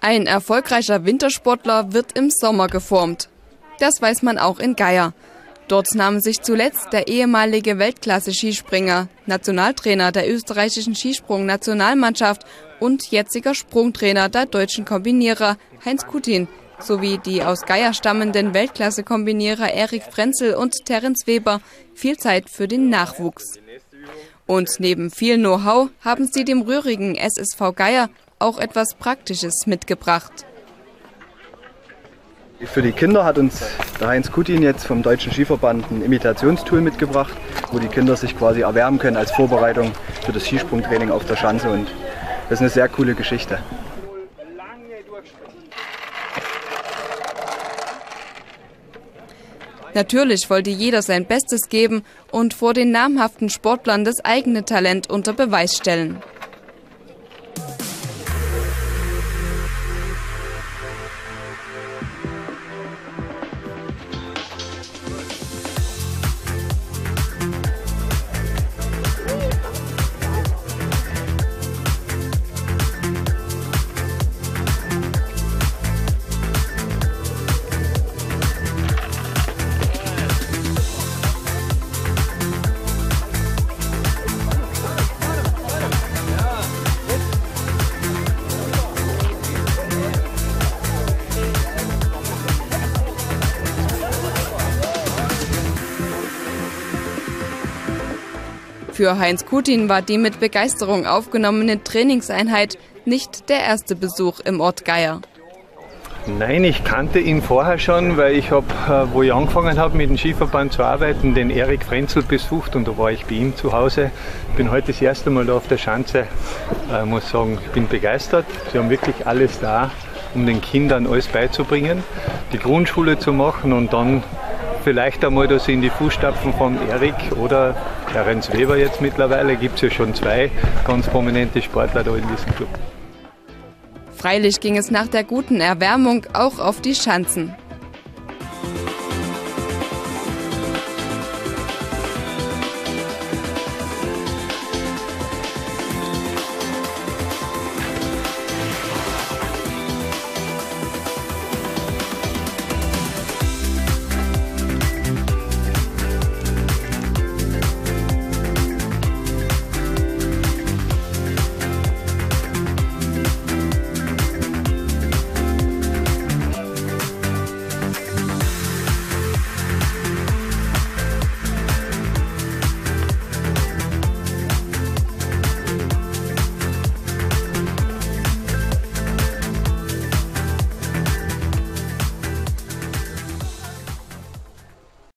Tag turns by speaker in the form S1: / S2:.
S1: Ein erfolgreicher Wintersportler wird im Sommer geformt. Das weiß man auch in Geier. Dort nahmen sich zuletzt der ehemalige Weltklasse-Skispringer, Nationaltrainer der österreichischen Skisprung-Nationalmannschaft und jetziger Sprungtrainer der deutschen Kombinierer Heinz Kutin sowie die aus Geier stammenden Weltklasse-Kombinierer Erik Frenzel und Terence Weber viel Zeit für den Nachwuchs. Und neben viel Know-how haben sie dem rührigen SSV Geier auch etwas Praktisches mitgebracht.
S2: Für die Kinder hat uns der Heinz Kutin jetzt vom Deutschen Skiverband ein Imitationstool mitgebracht, wo die Kinder sich quasi erwärmen können als Vorbereitung für das Skisprungtraining auf der Schanze. Und das ist eine sehr coole Geschichte.
S1: Natürlich wollte jeder sein Bestes geben und vor den namhaften Sportlern das eigene Talent unter Beweis stellen. Für Heinz Kutin war die mit Begeisterung aufgenommene Trainingseinheit nicht der erste Besuch im Ort Geier.
S3: Nein, ich kannte ihn vorher schon, weil ich habe, äh, wo ich angefangen habe mit dem Skiverband zu arbeiten, den Erik Frenzel besucht und da war ich bei ihm zu Hause. Bin heute das erste Mal da auf der Schanze. Ich äh, muss sagen, ich bin begeistert. Sie haben wirklich alles da, um den Kindern alles beizubringen, die Grundschule zu machen und dann vielleicht einmal, sie in die Fußstapfen von Erik oder Terence Weber jetzt mittlerweile, gibt es ja schon zwei ganz prominente Sportler da in diesem Club.
S1: Freilich ging es nach der guten Erwärmung auch auf die Schanzen.